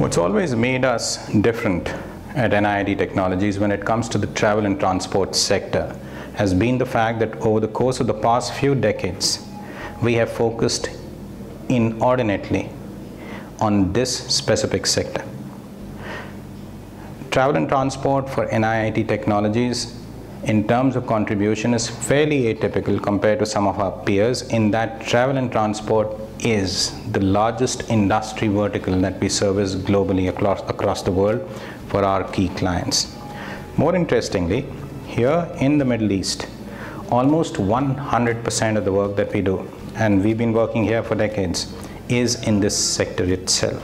What's always made us different at NIIT Technologies when it comes to the travel and transport sector has been the fact that over the course of the past few decades, we have focused inordinately on this specific sector. Travel and transport for NIIT Technologies in terms of contribution is fairly atypical compared to some of our peers in that travel and transport is the largest industry vertical that we service globally across, across the world for our key clients. More interestingly, here in the Middle East, almost 100% of the work that we do, and we've been working here for decades, is in this sector itself.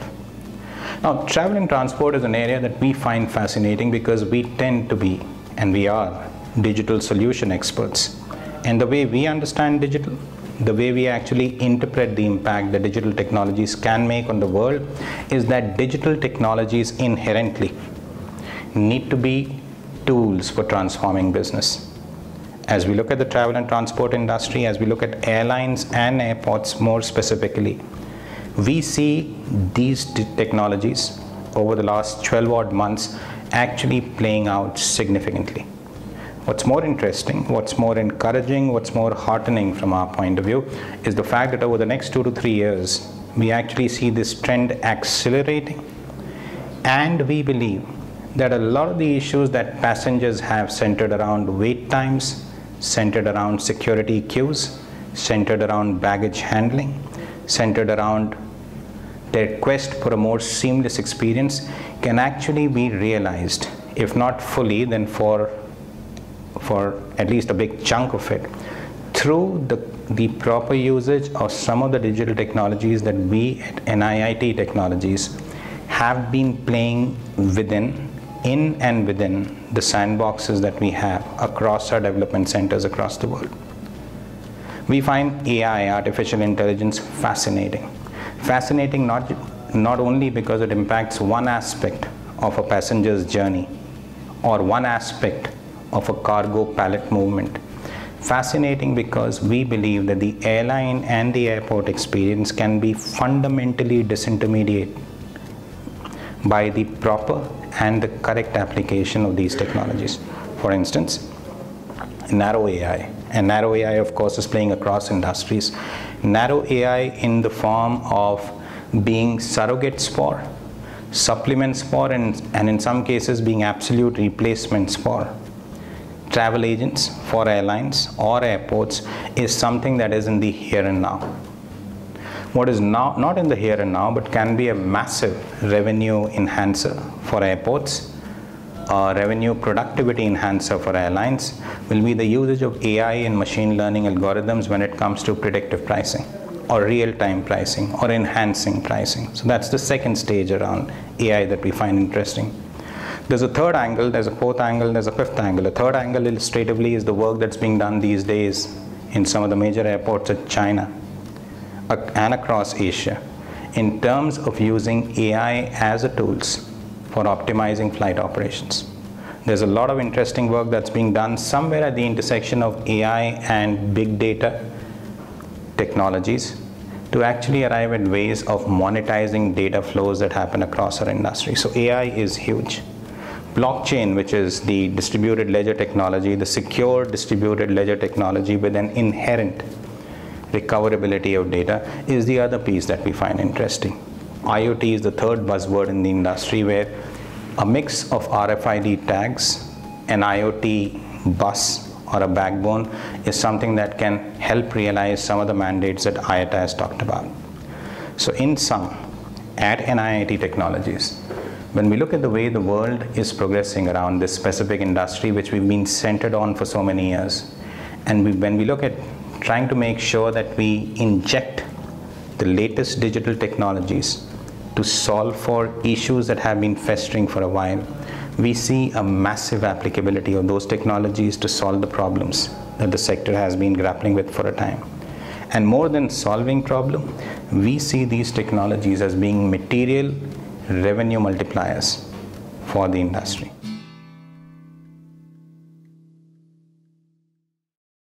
Now, travel and transport is an area that we find fascinating because we tend to be, and we are, digital solution experts. And the way we understand digital, the way we actually interpret the impact that digital technologies can make on the world is that digital technologies inherently need to be tools for transforming business. As we look at the travel and transport industry, as we look at airlines and airports more specifically, we see these technologies over the last 12 odd months actually playing out significantly. What's more interesting, what's more encouraging, what's more heartening from our point of view is the fact that over the next two to three years, we actually see this trend accelerating. And we believe that a lot of the issues that passengers have centered around wait times, centered around security queues, centered around baggage handling, centered around their quest for a more seamless experience can actually be realized, if not fully, then for for at least a big chunk of it through the, the proper usage of some of the digital technologies that we at NIIT Technologies have been playing within, in and within the sandboxes that we have across our development centers across the world. We find AI, artificial intelligence, fascinating. Fascinating not, not only because it impacts one aspect of a passenger's journey or one aspect of a cargo pallet movement. Fascinating because we believe that the airline and the airport experience can be fundamentally disintermediated by the proper and the correct application of these technologies. For instance, narrow AI. And narrow AI, of course, is playing across industries. Narrow AI in the form of being surrogates for, supplements for, and, and in some cases being absolute replacements for travel agents for airlines or airports is something that is in the here and now. What is now, not in the here and now but can be a massive revenue enhancer for airports, a revenue productivity enhancer for airlines will be the usage of AI and machine learning algorithms when it comes to predictive pricing or real-time pricing or enhancing pricing. So that's the second stage around AI that we find interesting. There's a third angle, there's a fourth angle, there's a fifth angle. A third angle illustratively is the work that's being done these days in some of the major airports in China and across Asia in terms of using AI as a tools for optimizing flight operations. There's a lot of interesting work that's being done somewhere at the intersection of AI and big data technologies to actually arrive at ways of monetizing data flows that happen across our industry. So AI is huge blockchain, which is the distributed ledger technology, the secure distributed ledger technology with an inherent recoverability of data, is the other piece that we find interesting. IoT is the third buzzword in the industry where a mix of RFID tags, an IoT bus, or a backbone is something that can help realize some of the mandates that IATA has talked about. So in sum, at NIIT Technologies, when we look at the way the world is progressing around this specific industry, which we've been centered on for so many years, and we, when we look at trying to make sure that we inject the latest digital technologies to solve for issues that have been festering for a while, we see a massive applicability of those technologies to solve the problems that the sector has been grappling with for a time. And more than solving problem, we see these technologies as being material revenue multipliers for the industry.